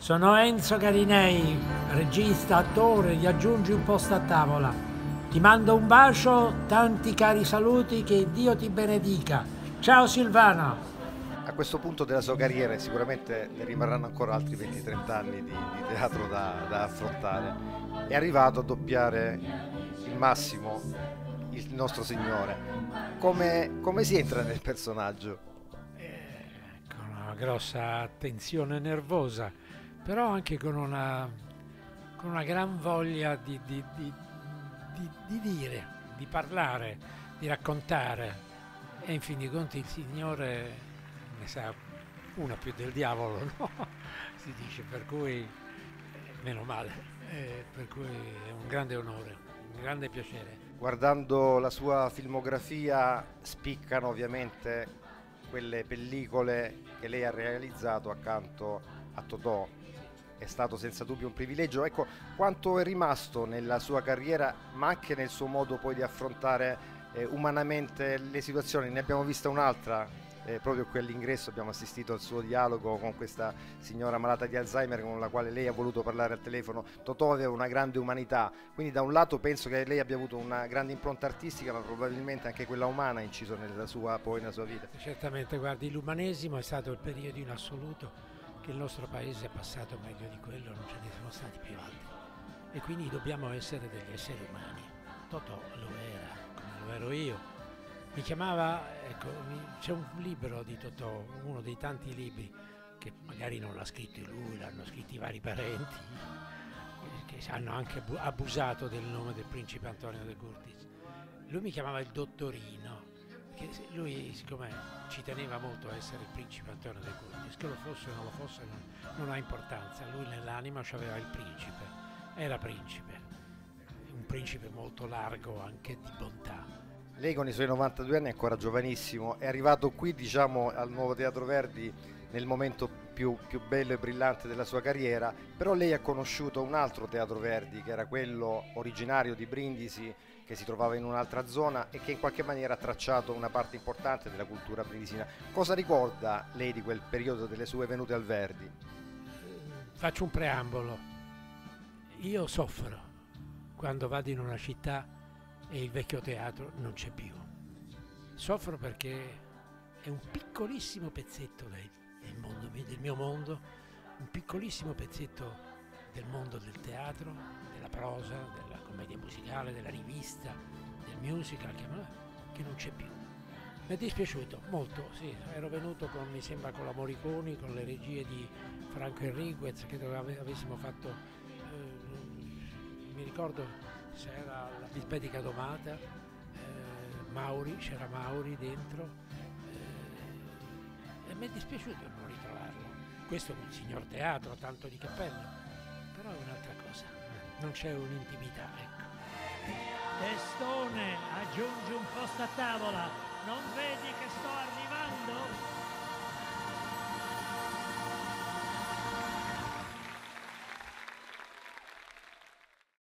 Sono Enzo Garinei, regista, attore, gli aggiungi un posto a tavola. Ti mando un bacio, tanti cari saluti, che Dio ti benedica. Ciao Silvana! A questo punto della sua carriera sicuramente ne rimarranno ancora altri 20-30 anni di, di teatro da, da affrontare. È arrivato a doppiare il massimo, il nostro Signore. Come, come si entra nel personaggio? Eh, con una grossa tensione nervosa, però anche con una, con una gran voglia di, di, di, di, dire, di parlare, di raccontare. E in fin dei conti il Signore ne sa una più del diavolo, no? si dice, per cui meno male, eh, per cui è un grande onore, un grande piacere. Guardando la sua filmografia spiccano ovviamente quelle pellicole che lei ha realizzato accanto a Totò. È stato senza dubbio un privilegio. Ecco quanto è rimasto nella sua carriera, ma anche nel suo modo poi di affrontare eh, umanamente le situazioni. Ne abbiamo vista un'altra eh, proprio qui all'ingresso abbiamo assistito al suo dialogo con questa signora malata di Alzheimer con la quale lei ha voluto parlare al telefono. Totò aveva una grande umanità, quindi da un lato penso che lei abbia avuto una grande impronta artistica, ma probabilmente anche quella umana ha inciso nella sua, poi nella sua vita. Certamente, guardi, l'umanesimo è stato il periodo in assoluto che il nostro paese ha passato meglio di quello, non ce ne sono stati più altri. E quindi dobbiamo essere degli esseri umani. Totò lo era, come lo ero io mi chiamava, ecco, c'è un libro di Totò, uno dei tanti libri che magari non l'ha scritto lui, l'hanno scritto i vari parenti, che hanno anche abusato del nome del principe Antonio de Curtis. Lui mi chiamava il dottorino, lui siccome ci teneva molto a essere il principe Antonio de Curtis, che lo fosse o non lo fosse non, non ha importanza, lui nell'anima aveva il principe, era principe, un principe molto largo anche di bontà. Lei con i suoi 92 anni è ancora giovanissimo, è arrivato qui diciamo al Nuovo Teatro Verdi nel momento più, più, bello e brillante della sua carriera, però lei ha conosciuto un altro Teatro Verdi che era quello originario di Brindisi che si trovava in un'altra zona e che in qualche maniera ha tracciato una parte importante della cultura brindisina. Cosa ricorda lei di quel periodo delle sue venute al Verdi? Faccio un preambolo. Io soffro quando vado in una città e il vecchio teatro non c'è più. Soffro perché è un piccolissimo pezzetto del, mondo, del mio mondo, un piccolissimo pezzetto del mondo del teatro, della prosa, della commedia musicale, della rivista, del musical, che non c'è più. Mi è dispiaciuto molto, sì, ero venuto con, mi sembra, con la Moriconi, con le regie di Franco Enriquez, credo che avessimo fatto, eh, mi ricordo c'era la Bisbetica Domata, eh, Mauri, c'era Mauri dentro mi è dispiaciuto non ritrovarlo. Questo è un signor teatro, tanto di cappello, però è un'altra cosa, non c'è un'intimità, ecco. Testone, aggiungi un posto a tavola, non vedi che sto